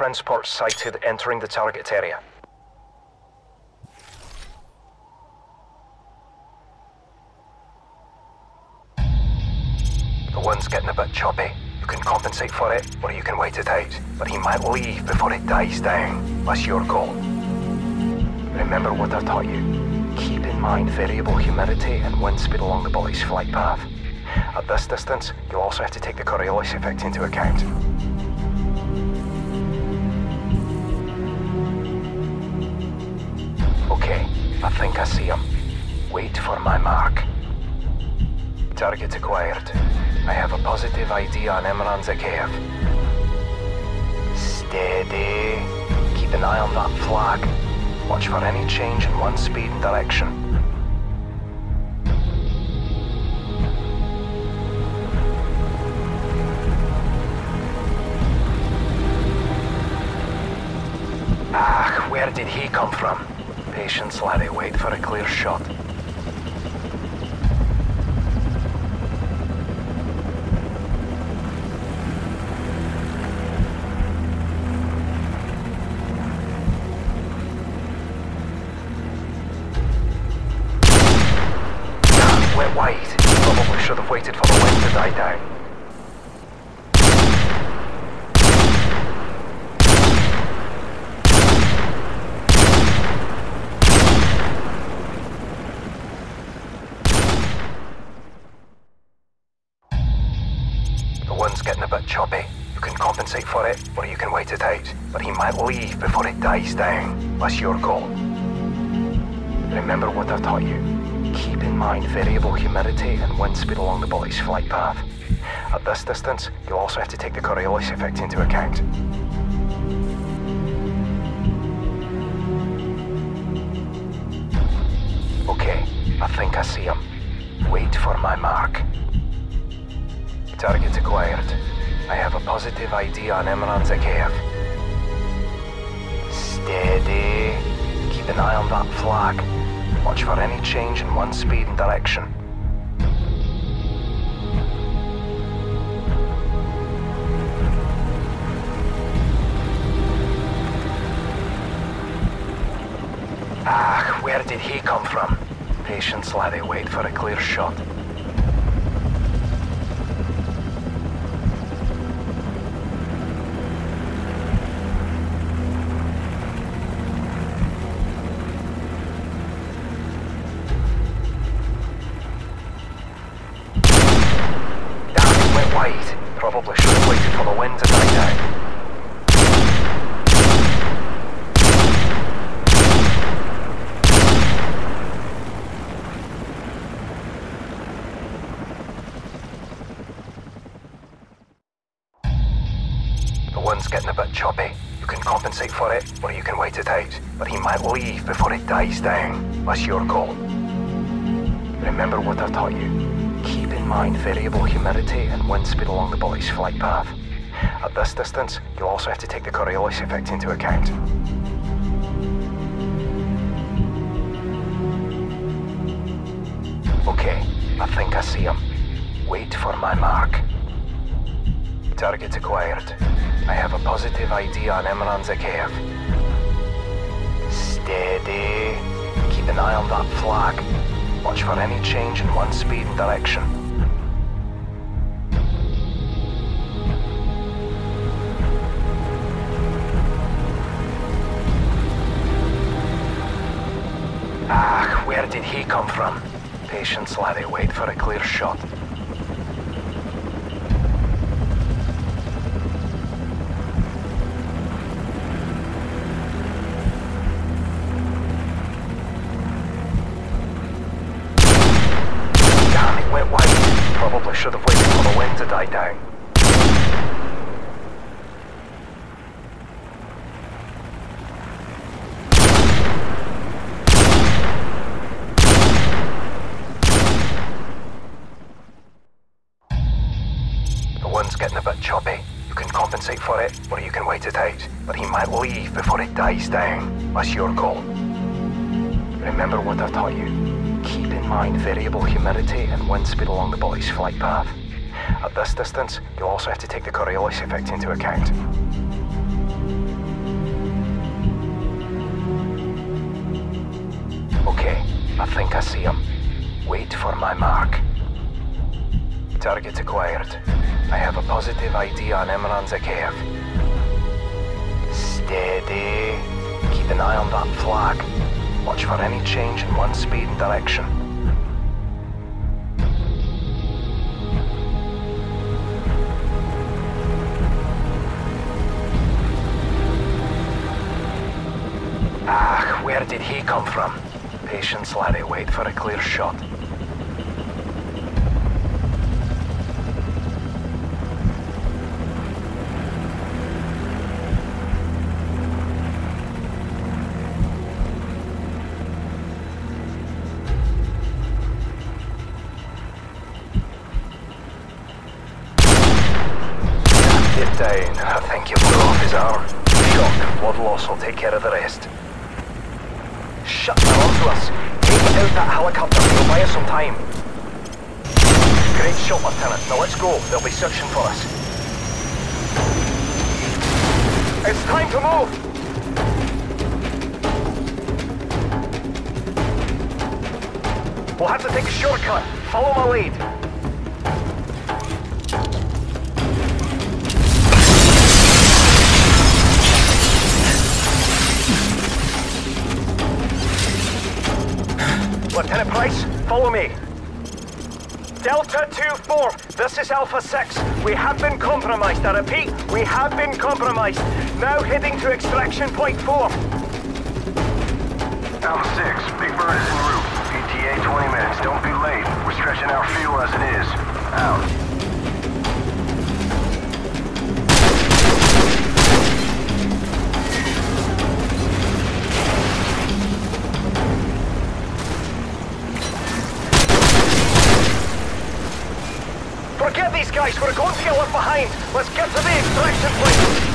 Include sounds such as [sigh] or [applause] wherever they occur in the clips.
transport sighted entering the target area. The wind's getting a bit choppy. You can compensate for it, or you can wait it out. But he might leave before it dies down. That's your call. Remember what I've taught you. Keep in mind variable humidity and wind speed along the body's flight path. At this distance, you'll also have to take the Coriolis effect into account. I think I see him. Wait for my mark. Target acquired. I have a positive ID on Imran Zakhaev. Steady. Keep an eye on that flag. Watch for any change in one speed and direction. Ah, where did he come from? Patience, laddie. Wait for a clear shot. For it, or you can wait it out. But he might leave before it dies down. That's your call. Remember what I've taught you. Keep in mind variable humidity and wind speed along the body's flight path. At this distance, you'll also have to take the Coriolis effect into account. Okay, I think I see him. Wait for my mark. Target acquired. I have a positive ID on Imran Zakhaev. Steady. Keep an eye on that flag. Watch for any change in one speed and direction. Ah, where did he come from? Patience, laddie. Wait for a clear shot. That's your call. Remember what I've taught you. Keep in mind variable humidity and wind speed along the body's flight path. At this distance, you'll also have to take the Coriolis effect into account. Okay, I think I see him. Wait for my mark. Target acquired. I have a positive ID on Imran Zakhaev. Steady. Keep an eye on that flag. Watch for any change in one speed and direction. Ah, where did he come from? Patience, laddie. Wait for a clear shot. compensate for it, or you can wait it out. But he might leave before it dies down. That's your call. Remember what I've taught you. Keep in mind variable humidity and wind speed along the body's flight path. At this distance, you'll also have to take the Coriolis effect into account. Okay, I think I see him. Wait for my mark. Target acquired. I have a positive ID on Imran Zakhaev. Steady. Keep an eye on that flag. Watch for any change in one speed and direction. Ah, where did he come from? Patience, laddie, Wait for a clear shot. Go. They'll be searching for us. It's time to move! We'll have to take a shortcut. Follow my lead. Lieutenant Price, follow me. Delta 2-4, this is Alpha 6. We have been compromised. I repeat, we have been compromised. Now heading to extraction point 4. Alpha 6, Big Bird is en route. ETA 20 minutes. Don't be late. We're stretching our fuel as it is. Out. Guys, we're going to get left behind. Let's get to the extraction point.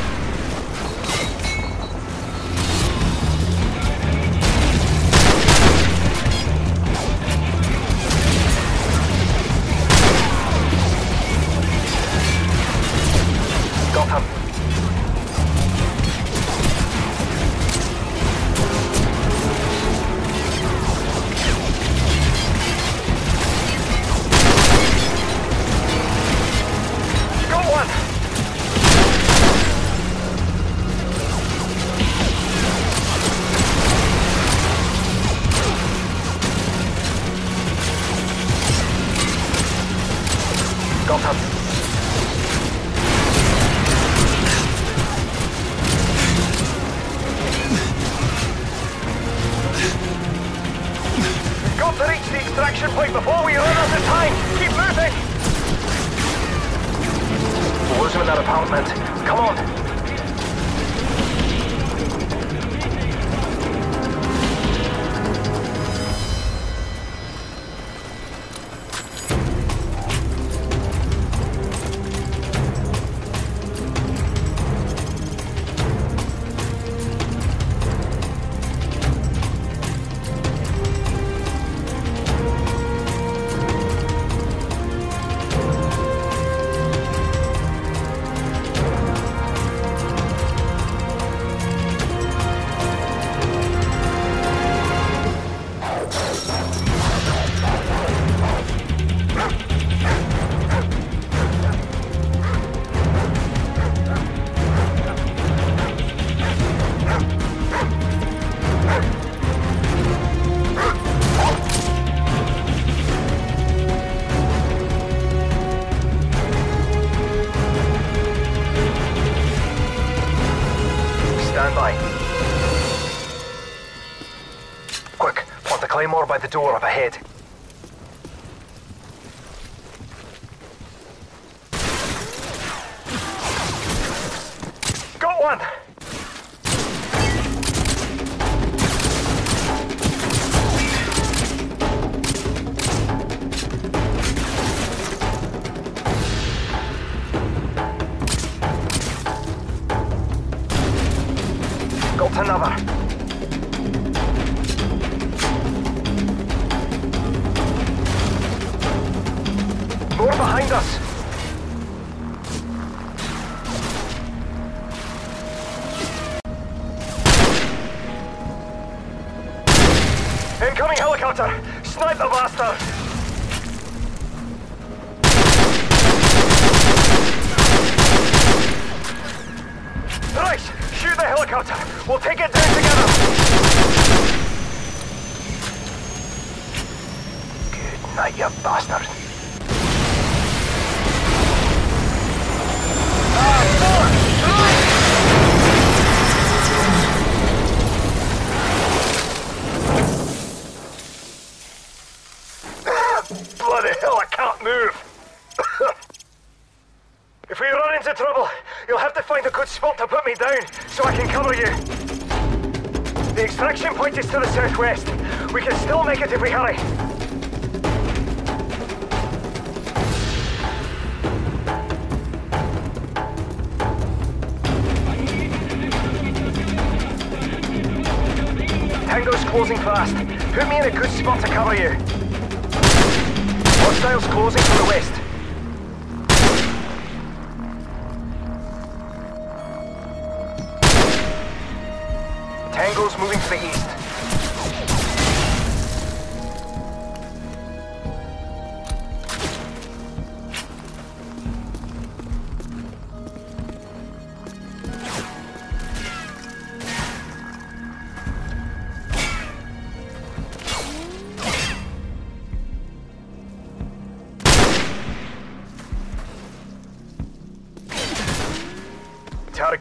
Trouble, you'll have to find a good spot to put me down so I can cover you. The extraction point is to the southwest. We can still make it if we hurry. Tango's closing fast. Put me in a good spot to cover you. Hostiles closing to the west.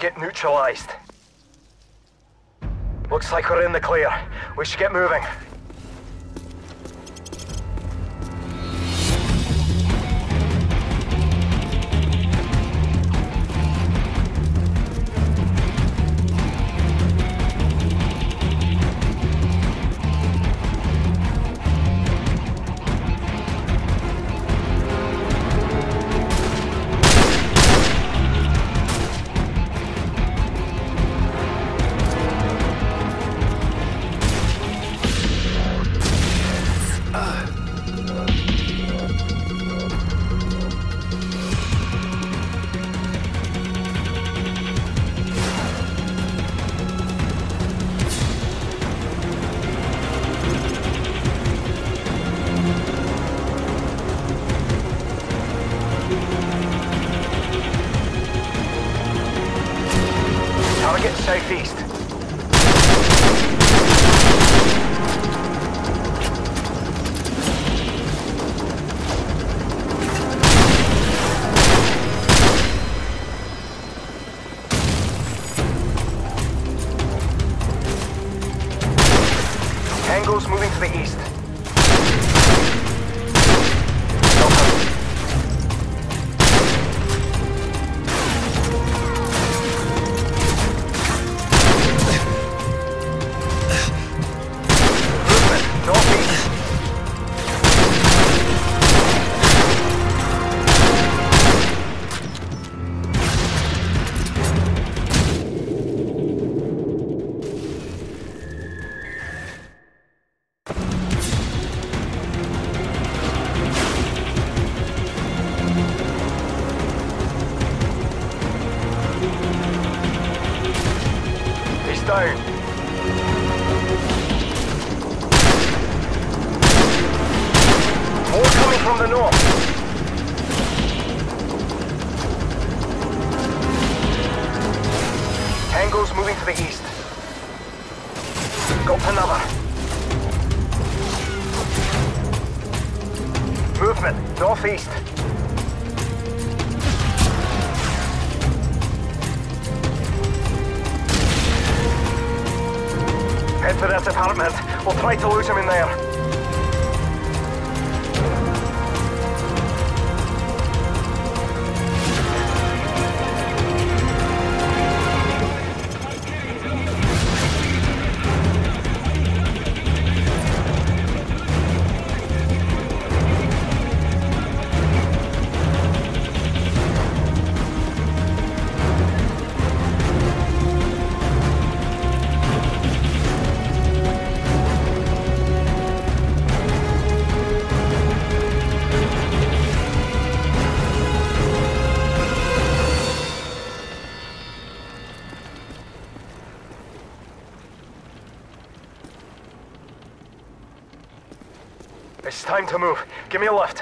Target neutralized. Looks like we're in the clear. We should get moving. Another. Movement, northeast. Head for that apartment. We'll try to lose him in there. Me a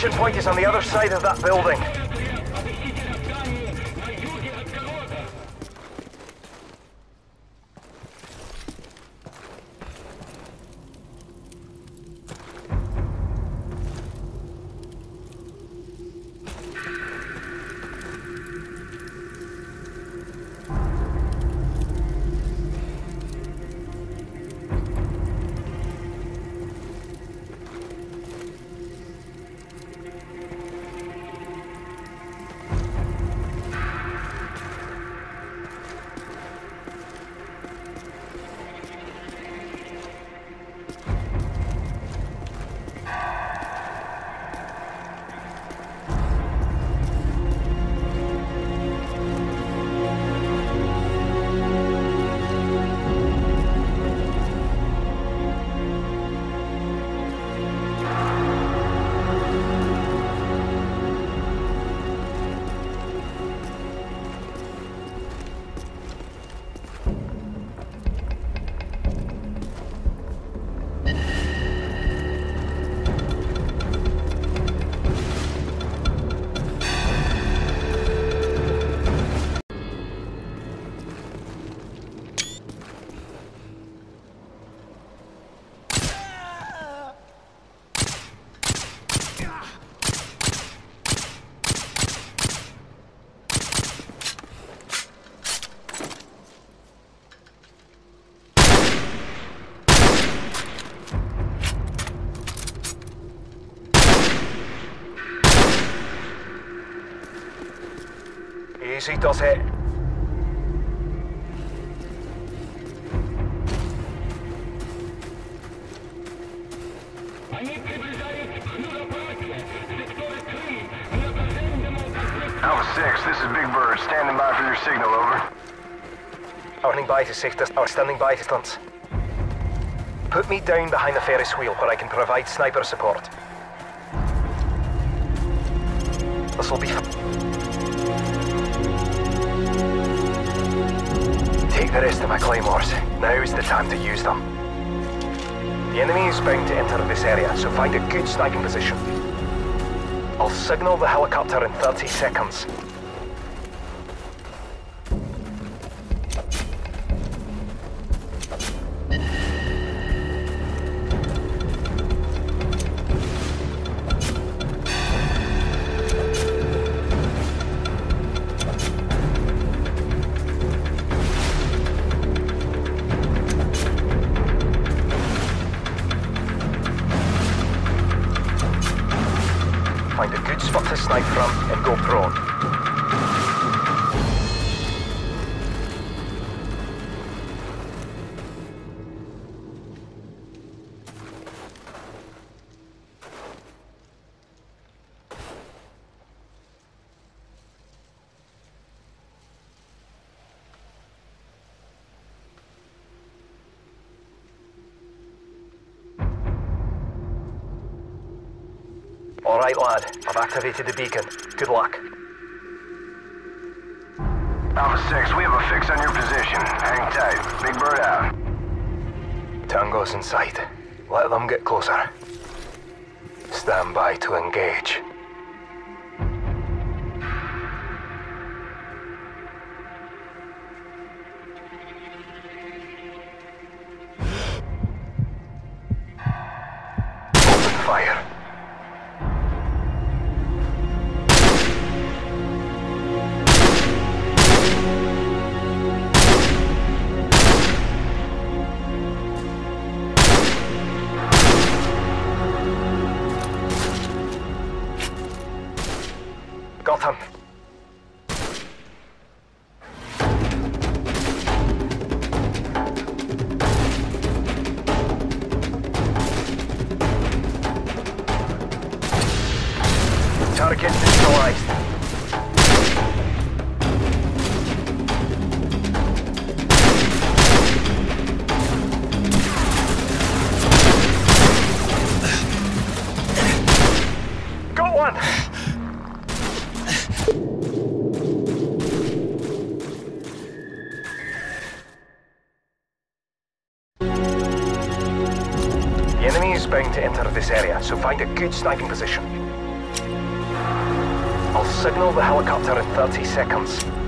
extraction point is on the other side of that building. Easy does it. Alpha 6, this is Big Bird. Standing by for your signal, over. Standing by to safe distance. Or oh, standing by to distance. Put me down behind the Ferris wheel where I can provide sniper support. Now is the time to use them. The enemy is bound to enter this area, so find a good sniping position. I'll signal the helicopter in 30 seconds. I've activated the beacon. Good luck. Alpha 6, we have a fix on your position. Hang tight. Big Bird out. Tango's in sight. Let them get closer. Stand by to engage. Got him. Find a good sniping position. I'll signal the helicopter in 30 seconds.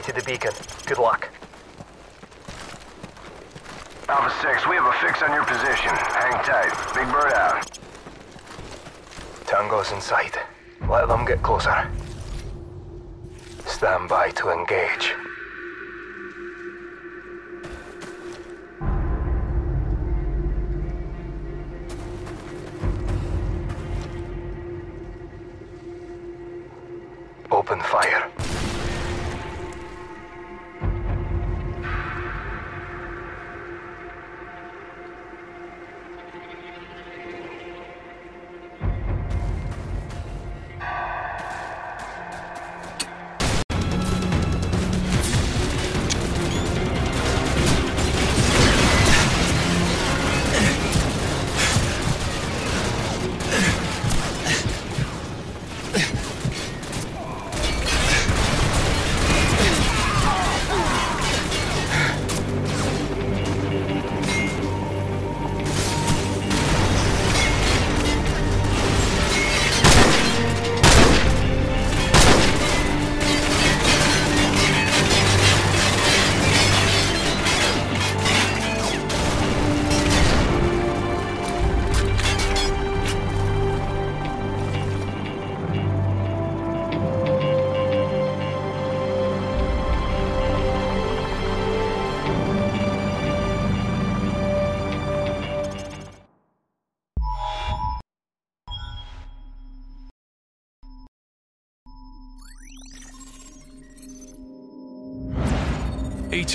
I've activated the beacon. Good luck. Alpha 6, we have a fix on your position. Hang tight. Big Bird out. Tango's in sight. Let them get closer. Stand by to engage.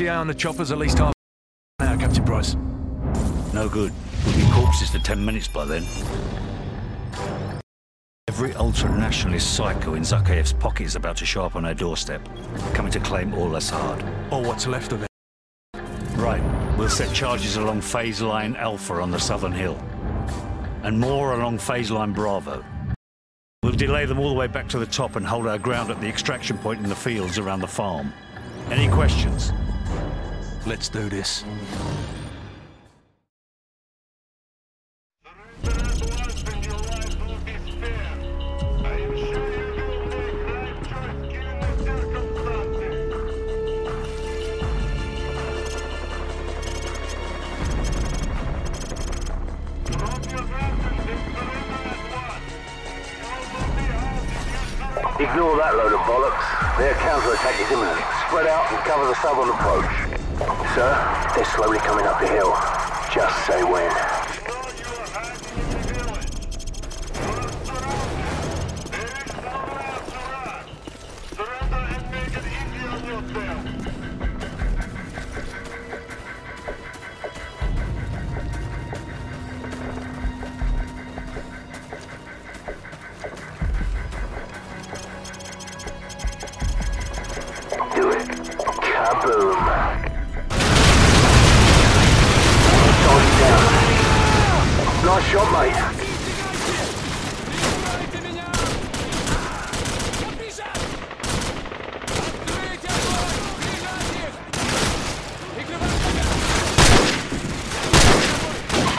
ETA on the chopper's at least half an hour, Captain Price. No good. We'll be corpses for ten minutes by then. Every ultra-nationalist psycho in Zakhaev's pocket is about to show up on our doorstep, coming to claim Al-Asad. Or what's left of it. Right, we'll set charges along phase line Alpha on the southern hill. And more along phase line Bravo. We'll delay them all the way back to the top and hold our ground at the extraction point in the fields around the farm. Any questions? Let's do this. Ignore that load of bollocks. Their counterattack is imminent. Spread out and cover the southern approach. Sir, they're slowly coming up the hill. Just say when.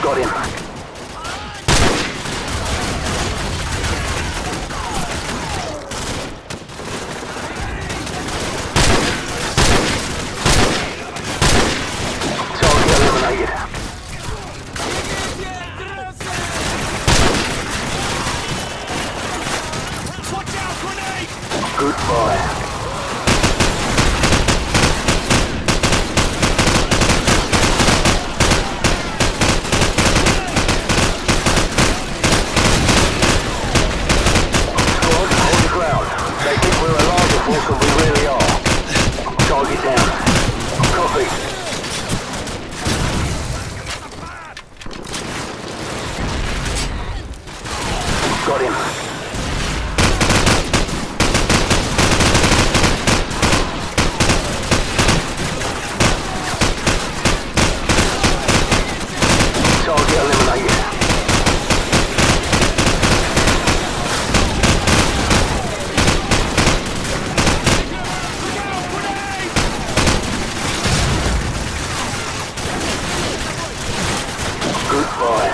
Got him. Target eliminated. Goodbye. Squad, on the ground. They think we're a larger force than we really are. Target down. Copy. Got him. Target eliminated. Goodbye.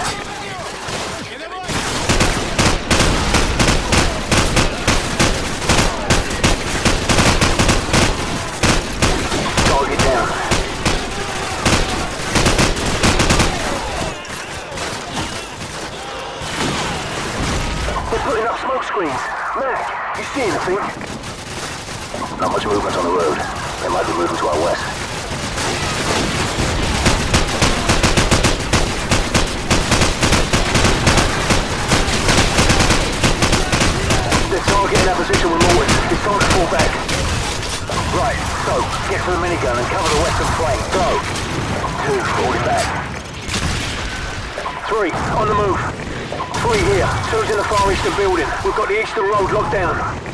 Target down. They're putting up smoke screens. Mac, you see anything? Not much movement on the road. They might be moving to our west. They're targeting our position with Morton. It's time to fall back. So, get to the minigun and cover the western flank. Go. Two, back. Three, on the move. Three here. Two's in the far eastern building. We've got the eastern road locked down.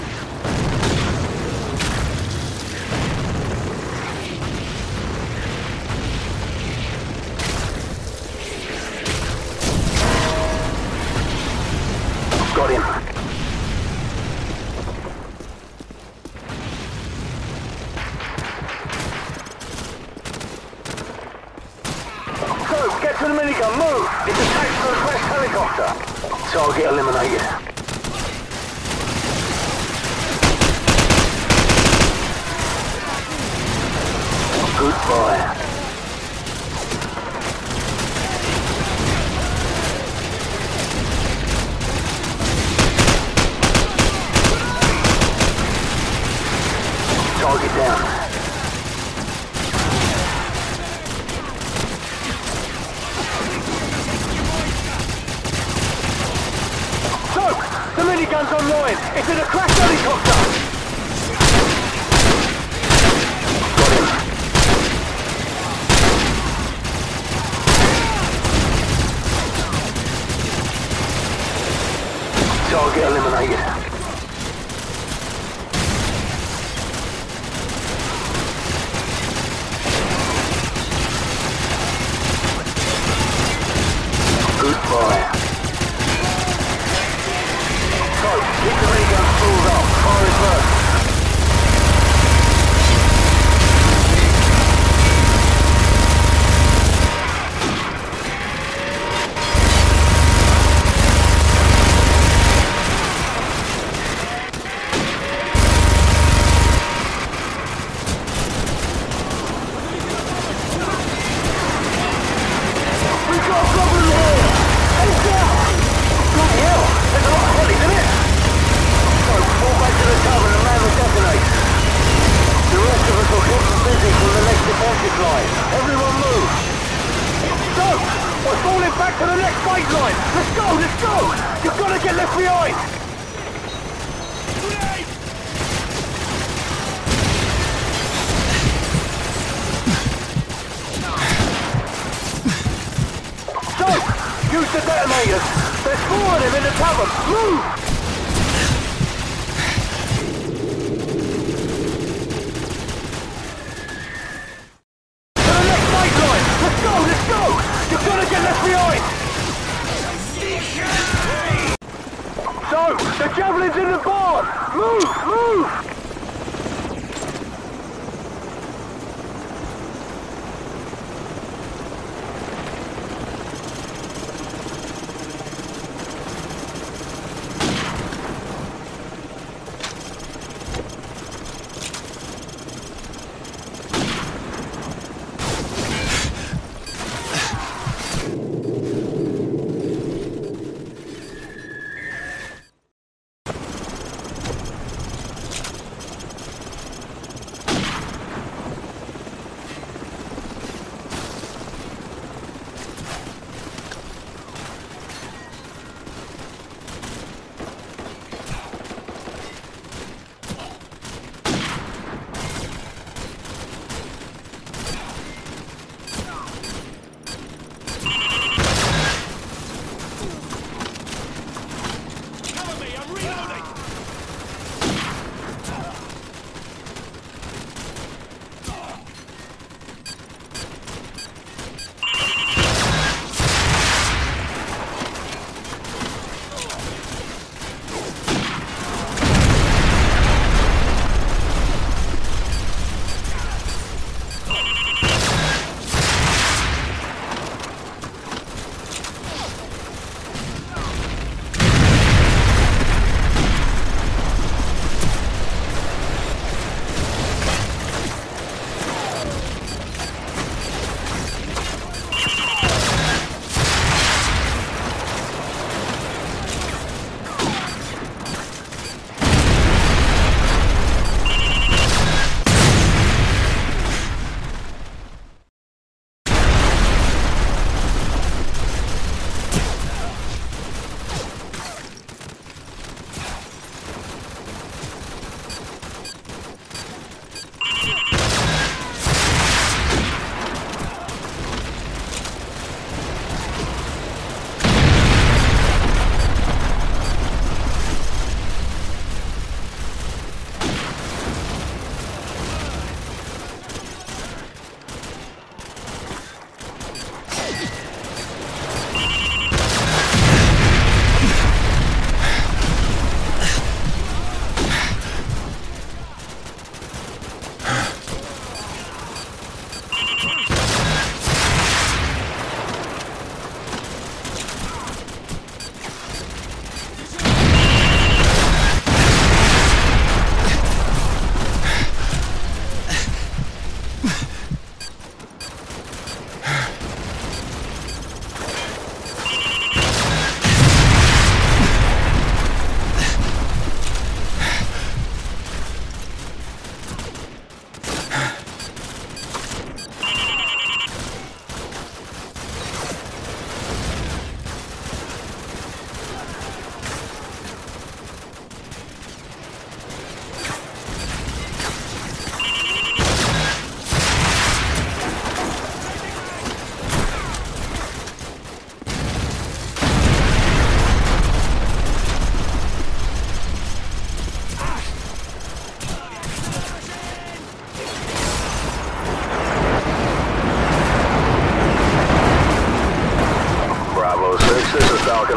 Good boy.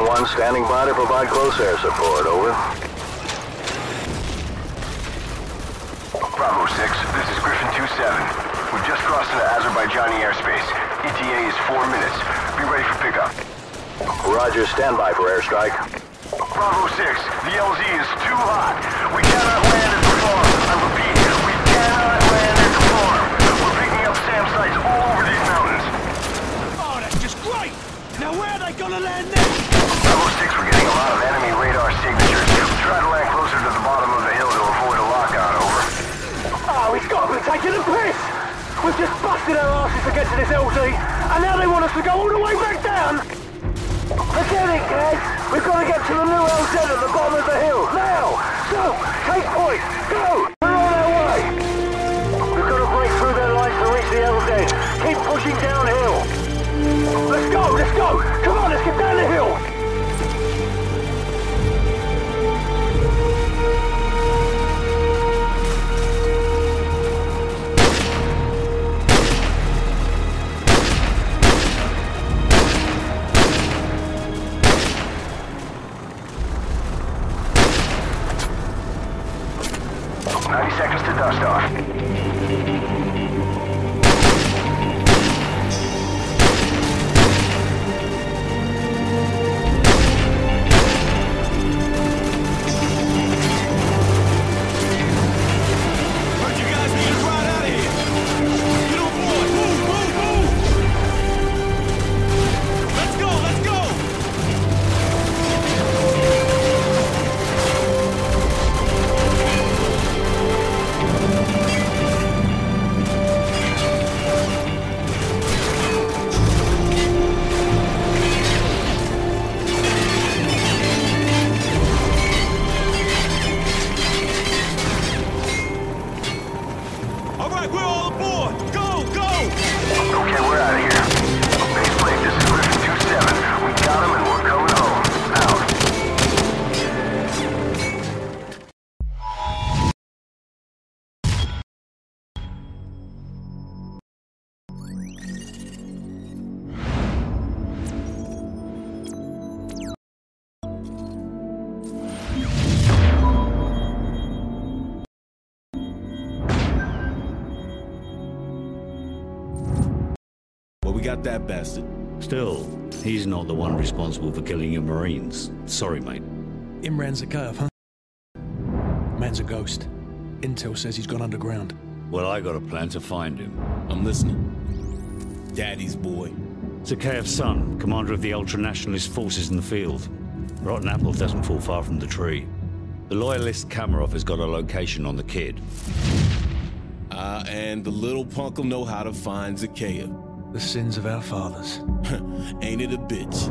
Falcon 1 standing by to provide close air support, over. Bravo 6, this is Griffin 2-7. We've just crossed into Azerbaijani airspace. ETA is four minutes. Be ready for pickup. Roger, stand by for airstrike. Bravo 6, the LZ is too hot. We cannot land and perform. I repeat, we cannot land and perform. We're picking up SAM sites all over these mountains. Oh, that's just great! Now where are they gonna land next? Bravo 6, we're getting a lot of enemy radar signatures. Try to land closer to the bottom of the hill to avoid a lockout, over. Ah, oh, he's got to be taking a piss! We've just busted our asses to get to this LZ, and now they want us to go all the way back down? Forget it, guys. We've got to get to the new LZ at the bottom of the hill, now! So, take point, go! We're on our way! We've got to break through their lines to reach the LZ. Keep pushing downhill. Let's go, let's go! Come on, let's get down the hill! Well, that bastard. Still, he's not the one responsible for killing your Marines. Sorry, mate. Imran Zakhaev, huh? Man's a ghost. Intel says he's gone underground. Well, I got a plan to find him. I'm listening. Daddy's boy. Zakhaev's son, commander of the ultra-nationalist forces in the field. Rotten apple doesn't fall far from the tree. The loyalist Kamarov has got a location on the kid. Uh, and the little punk'll know how to find Zakhaev. The sins of our fathers. [laughs] Ain't it a bitch?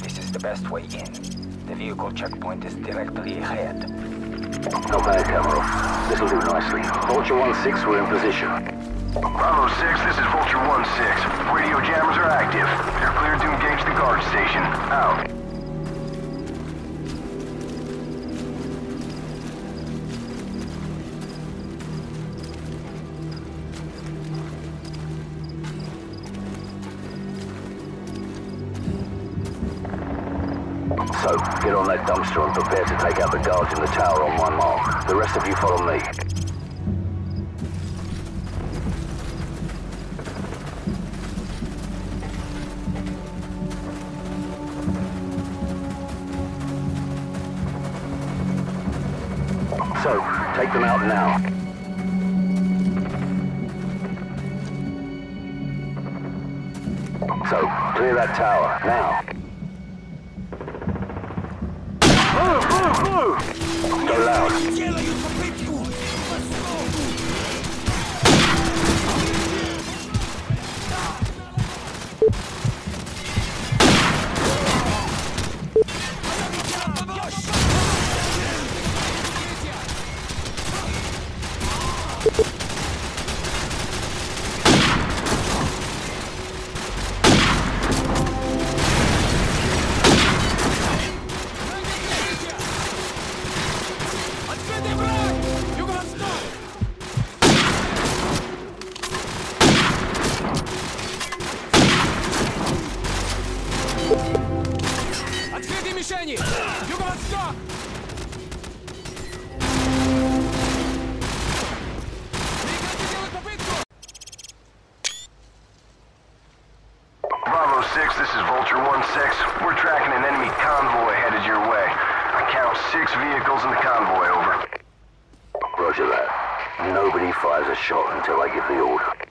This is the best way in. The vehicle checkpoint is directly ahead. Not bad, Kamarov. This'll do nicely. Vulture 1-6, we're in position. Bravo 6, this is Vulture 1-6. Radio jammers are active. You're cleared to engage the guard station. Out. Get on that dumpster and prepare to take out the guards in the tower on my mark. The rest of you follow me. So, take them out now. So, clear that tower, now. Nobody fires a shot until I give the order.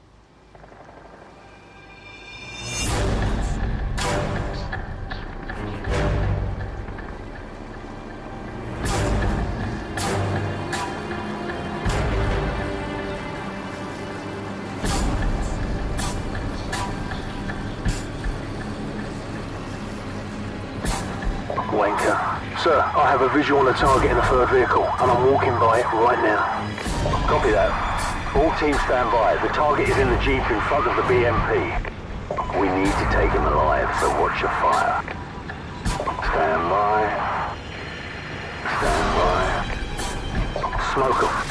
Have a visual on the target in the third vehicle, and I'm walking by it right now. Copy that. All teams stand by. The target is in the Jeep in front of the BMP. We need to take him alive, so watch your fire. Stand by. Stand by. Smoke him.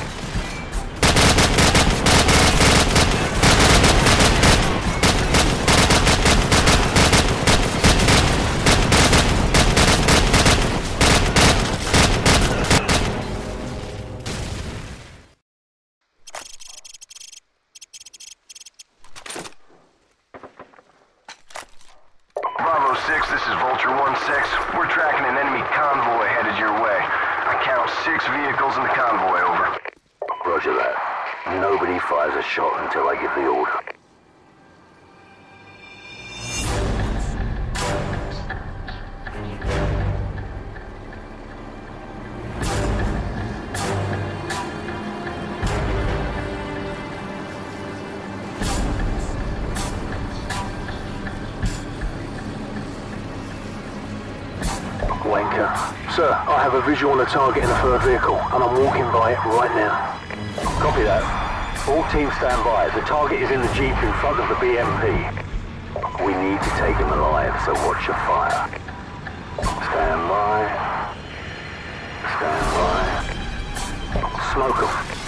Visual on the target in the third vehicle, and I'm walking by it right now. Copy that. All teams stand by. The target is in the Jeep in front of the BMP. We need to take him alive, so watch your fire. Stand by. Stand by. Smoke him.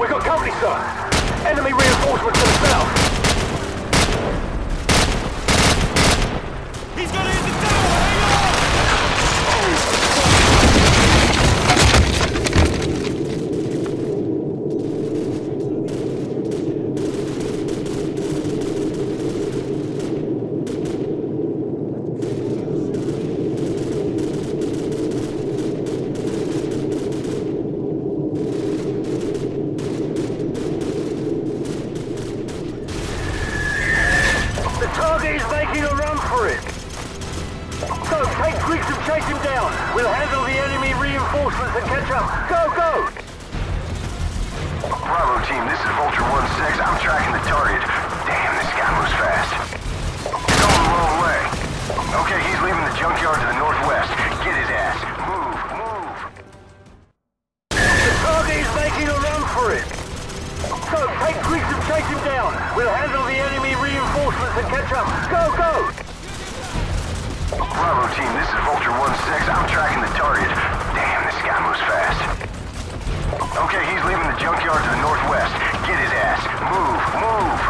We got company, sir. Enemy reinforcements Okay, he's leaving the junkyard to the northwest. Get his ass. Move, move.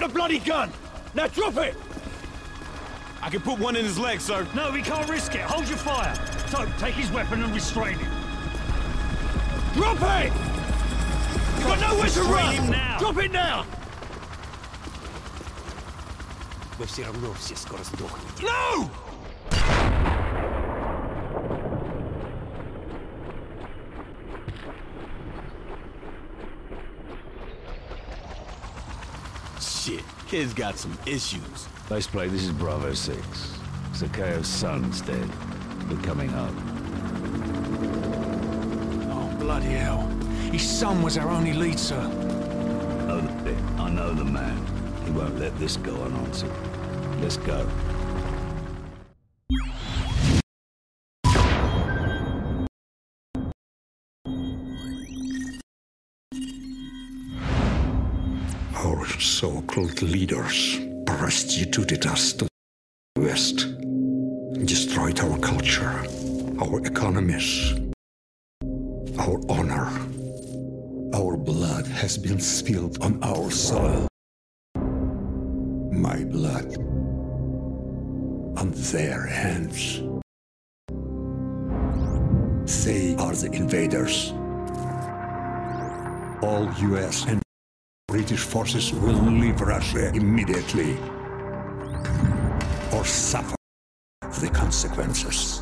the bloody gun! Now drop it! I can put one in his leg, sir. No, we can't risk it. Hold your fire. So, take his weapon and restrain him. Drop it! You've got nowhere to run! Now. Drop it now! Мы все равно все скоро сдохнем. No! Kid's got some issues. Baseplate, this is Bravo 6. Zakhaev's son's dead. We're coming up. Oh, bloody hell. His son was our only lead, sir. know the bit. I know the man. He won't let this go unanswered. Let's go. Leaders prostituted us to the West, destroyed our culture, our economies, our honor. Our blood has been spilled on our soil. My blood on their hands. They are the invaders. All US and British forces will leave Russia immediately or suffer the consequences.